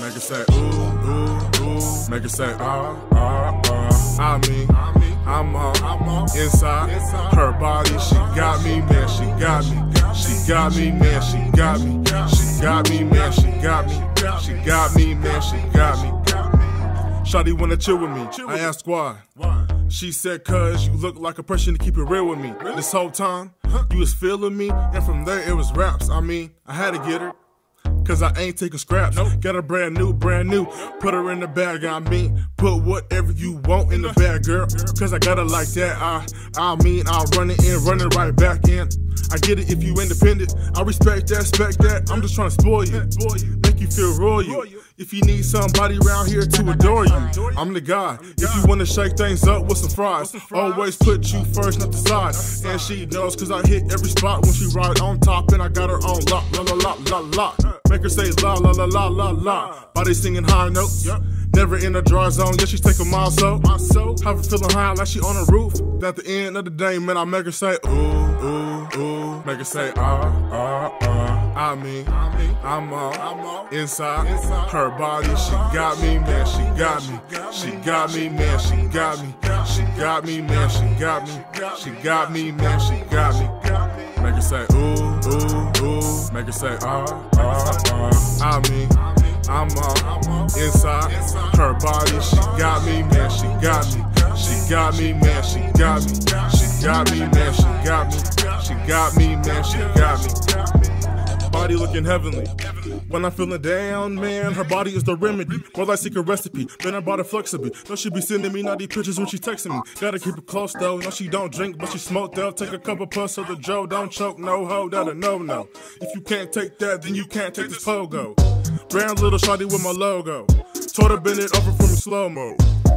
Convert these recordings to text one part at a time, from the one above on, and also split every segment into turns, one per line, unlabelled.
Make her say ooh, ooh, ooh. Make her say ah, ah, ah. I mean, I'm all, I'm all inside her body. She got me, man. She got me. She got me, man. She got me. She got me, man. She got me. She got me, man. She got me. Shawty wanna chill with me. I asked why. She said, cuz you look like a person to keep it real with me. This whole time, you was feeling me, and from there it was raps. I mean, I had to get her. Cause I ain't taking scraps. Nope. Got a brand new, brand new. Put her in the bag. I mean, put whatever you want in the bag, girl. Cause I got it like that. I, I mean, I'll run it in, run it right back in. I get it if you independent. I respect that, respect that. I'm just trying to spoil you, make you feel royal. If you need somebody around here to adore you, I'm the guy. If you wanna shake things up with some fries, always put you first, not the side. And she knows cause I hit every spot when she ride on top, and I got her on lock, la la la la la. Make her say la la la la la la. Body singing high notes. Never in a dry zone, yeah, she's taking my soul. My soul. Have her feeling high like she on a roof. At the end of the day, man, I make her say ooh, ooh, ooh. Make her say ah, ah, ah. I mean, I'm all, I'm all inside, inside her body. She got me, man. She got me. She got me, man. She got me. She got me, man. She got me. She got me, man. She got me. Make her say ooh, ooh, ooh. Make her say ah, ah, ah. I mean, I'm all inside her body. She got me, man. She got me. She got me, man. She got me. She got me, man. She got me. She got me, man. She got me body looking heavenly. When I'm feeling down, man, her body is the remedy. More like secret recipe, then I bought it flexibly. No, she be sending me naughty pictures when she texting me. Gotta keep it close though. No, she don't drink, but she smoke though. Take a couple puffs so the Joe don't choke. No ho, that a no no. If you can't take that, then you can't take this pogo. Brown little shawty with my logo. Told her bend it over from slow mo.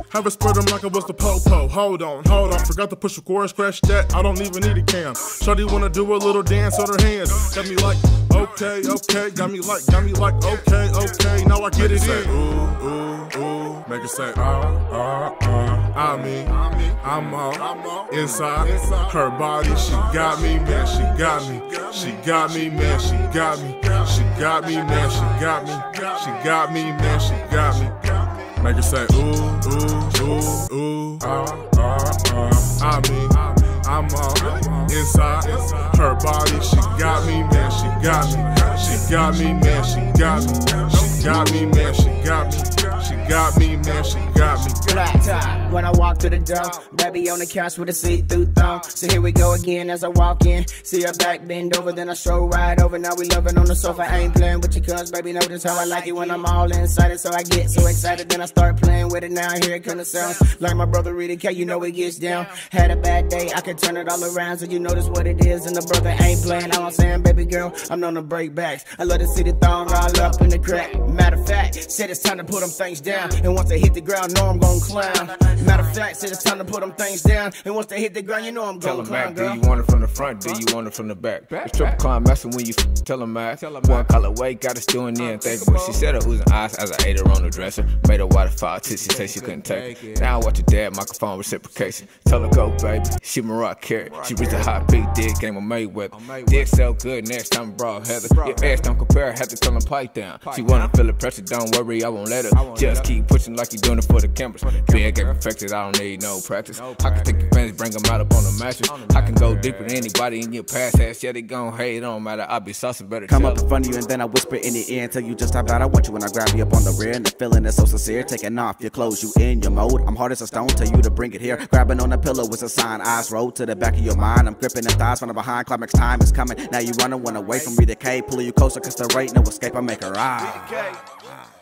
Have it spread them like it was the po-po. Hold on, hold on. Forgot to push the chorus, crash that. I don't even need a cam. Shawty wanna do a little dance on her hands. Got me like, okay, okay. Got me like, got me like, okay, okay. Now I get it
say,
in.
Ooh, ooh, ooh.
Make it say, ah, ah, ah. I mean, I'm all inside her body. She got me, man. She got me. She got me, man. She got me. She got me, man. She got me. She got me, man. She got me. Make her say ooh, ooh, ooh, ooh, ah, ah, ah. Inside her body. She got me, man. She got me. She got me, man. She got me. She got me, man. She got me. She got me, man. She got me.
Black tie when I walk to the door. Baby on the couch with a see-through thong. So here we go again as I walk in. See her back bend over, then I stroll right over. Now we loving on the sofa. I ain't playing with your cuz, baby. Notice how I like it when I'm all inside So I get so excited, then I start playing with it. Now I hear it comes the sounds. Like my brother Reedukay, you know it gets down. Had a bad day, I can turn it all around. So you notice what it is. And the brother ain't playing. I'm saying, baby girl, I'm known to break backs. I love to see the thong all up in the crack. Matter of fact, said it's time to put them things down. And once they hit the ground, know I'm gon' clown. Matter of fact, said it's time to put them things down. And once they hit the ground, you know I'm gon' clown.
Tell them, do you want it from the front? Do you want it from the back? back it's triple climb messing when you f- tell them, Mac. One color weight, got us doing in. Think what she said her oozing eyes as I ate her on the dresser. Made her water fall till she said she couldn't take it. Now I watch her dad, microphone reciprocation. Tell her go, baby. She Mariah Carey. She reached a hot big dick, game of Mayweather. Dick so good, next time brought Heather. Your ass don't compare, had to tell them pipe down. She wanna feel the pressure, don't worry, I won't let her. Just keep pushing like you doing it for the campers. Big get perfected, I don't need no practice. I can take your fans, bring them out up on the mattress. I can go deeper than anybody in your past ass. Yeah, they gon' hate, it don't matter. I be saucing better.
Come up in front of you and then I whisper in the ear and tell you just how bad I want you when I grab you up on the rear. And the feeling is so sincere, taking off your clothes, you in your mode. I'm hard as a stone, tell you to bring it here. Grabbing on the pillow is a sign, eyes roll to the back of your mind. I'm gripping the thighs from the behind, climax time is coming. Now you running one away from me, the K, pulling you closer, cause there ain't no escape. I make her ride.